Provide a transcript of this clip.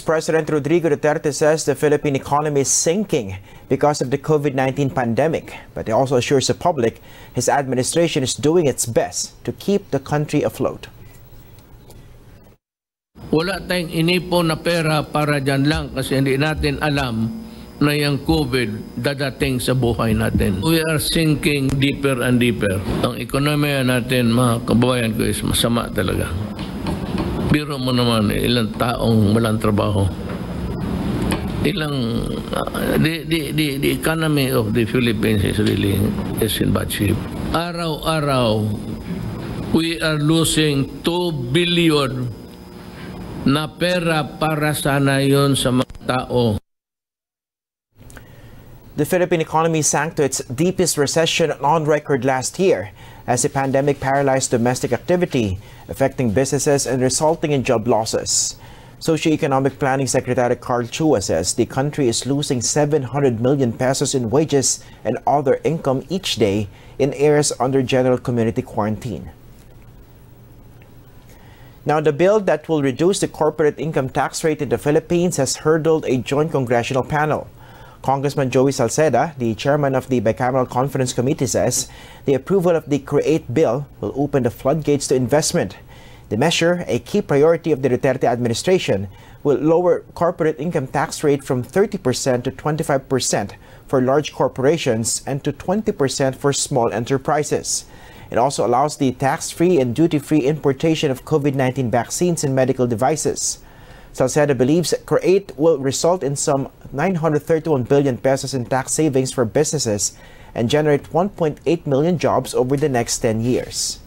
President Rodrigo Duterte says the Philippine economy is sinking because of the COVID-19 pandemic, but he also assures the public his administration is doing its best to keep the country afloat. Wala tayong na pera para dyan lang kasi hindi natin alam na yung COVID dadating sa buhay natin. We are sinking deeper and deeper. Ang ekonomiya natin, mga kababayan ko, is masama talaga. Biro mo naman, ilang taong walang trabaho. Ilang, uh, the, the, the, the economy of the Philippines is really is in bad shape. Araw-araw, we are losing 2 billion na pera para sana yon sa mga tao. The Philippine economy sank to its deepest recession on record last year as the pandemic paralyzed domestic activity, affecting businesses and resulting in job losses. Socioeconomic Planning Secretary Karl Chua says the country is losing 700 million pesos in wages and other income each day in areas under general community quarantine. Now, the bill that will reduce the corporate income tax rate in the Philippines has hurdled a joint congressional panel. Congressman Joey Salceda, the chairman of the Bicameral Conference Committee, says the approval of the CREATE bill will open the floodgates to investment. The measure, a key priority of the Duterte administration, will lower corporate income tax rate from 30% to 25% for large corporations and to 20% for small enterprises. It also allows the tax-free and duty-free importation of COVID-19 vaccines and medical devices. Salceda believes CREATE will result in some 931 billion pesos in tax savings for businesses and generate 1.8 million jobs over the next 10 years.